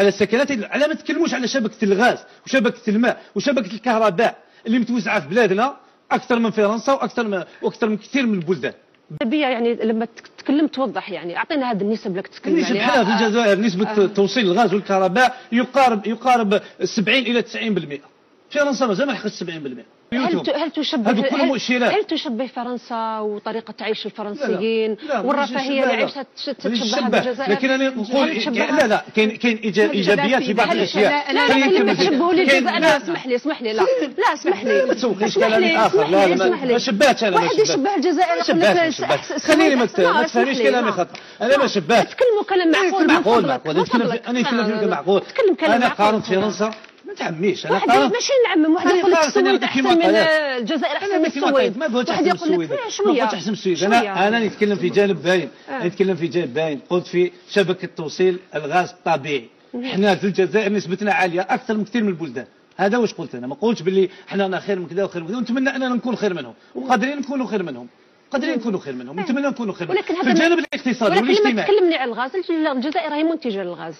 على السكنات على ما تكلموش على شبكة الغاز وشبكة الماء وشبكة الكهرباء اللي متوزعة في بلادنا أكثر من فرنسا وأكثر من وأكثر من كثير من البلدان. البيئة يعني لما تتكلم توضح يعني أعطينا هذه النسب اللي تتكلم النسب عليها في الجزائر نسبة آه. توصيل الغاز والكهرباء يقارب يقارب 70 إلى 90% فرنسا مازال ما حققش 70% هل هل تشبه كل مؤشرات. هل تشبه فرنسا وطريقة عيش الفرنسيين؟ والرفاهيه اللي عيشها تشبه بالجزائر لكن أنا نقول لا لا كاين كاين إيجابيات في بعض الأشياء. لا لا لا تشبهوا لي الجزائر. لا اسمح لي اسمح لي. لا لا اسمح لي. ما تسوقيش كلامي آخر. لا لا ما شبهتش أنا واحد يشبه الجزائر خليني ما تفهميش كلامي خطا أنا ما شبهتش تكلموا كلام معقول معقول معقول أنا نتكلم معقول. أنا قارنت فرنسا ما تعميش. أنا واحد ماشي نعمم واحد يقول لك السويد أحسن من الجزائر أحسن من السويد. ما قلتش أحسن من السويد ما قلتش أحسن من السويد أنا أنا نتكلم في جانب باين آه. نتكلم في جانب باين قلت في شبكة توصيل الغاز الطبيعي إحنا في الجزائر نسبتنا عالية أكثر من كثير من البلدان. هذا واش قلت أنا؟ ما قلتش باللي إحنا خير من كذا وخير من كذا. ونتمنى أننا نكون خير منهم. وقادرين نكونوا خير منهم. قادرين نكونوا خير منهم. نتمنى نكونوا خير منهم. في الجانب الاقتصادي والاجتماعي ولكن لما تكلمني على الغاز. الجزائر هي منتجة للغاز.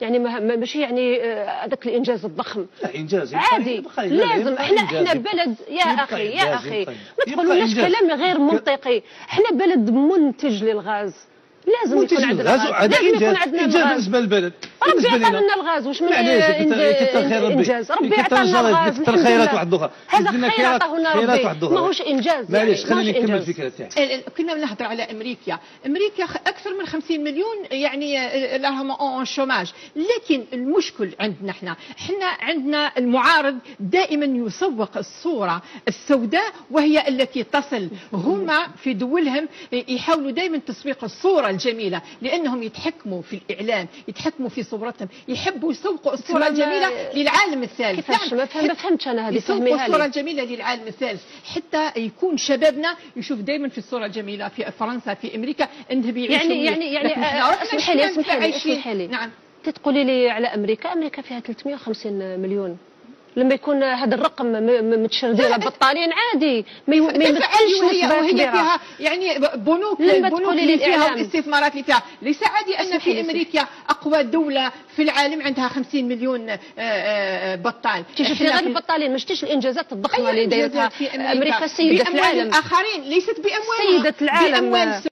يعني ماشي يعني آه، هذاك الانجاز الضخم. لا إنجاز عادي. لازم. إحنا إحنا بلد يا أخي يا أخي. ما تقولوناش كلام غير منطقي. إحنا بلد منتج للغاز. لازم يكون عندنا الغاز لازم يكون عندنا الغاز بالنسبة للبلد. ربي عطانا الغاز واش من إنجاز؟ ربي. عطانا الغاز. كثر خيرات واحد أخرى هذا خير عطاه لنا ربي. ماهوش إنجاز. معليش خليني نكمل الفكرة تاعي كنا نهضر على أمريكا. أمريكا أكثر من 50 مليون يعني راهم أون شوماج. لكن المشكل عندنا إحنا. إحنا عندنا المعارض دائما يسوق الصورة السوداء وهي التي تصل. هما في دولهم يحاولوا دائما تسويق الصورة الجميله لأنهم يتحكموا في الإعلام يتحكموا في صورتهم يحبوا يسوقوا الصورة الجميله للعالم الثالث. ما فهمتش أنا هذه يسوقوا الصورة الجميله للعالم الثالث. حتى يكون شبابنا يشوف دائما في الصورة الجميله في فرنسا في أمريكا انهم يعيشوا يعني يعني يعني اسمحي لي اسمحي لي اسمحي لي. نعم. تقولي لي على أمريكا أمريكا فيها 350 مليون. لما يكون هذا الرقم متشردين على بطالين عادي. ما يمثلش وهي فيها يعني بنوك لما البنوك اللي فيها والاستثمارات اللي فيها. ليس عادي ان في أمريكا أقوى دولة في العالم عندها 50 مليون آه، آه، بطال. شفتي غير البطالين ما شفتيش الإنجازات الضخمة اللي دايرتها أمريكا. سيدة العالم. اخرين ليست باموال سيدة العالم. بأموال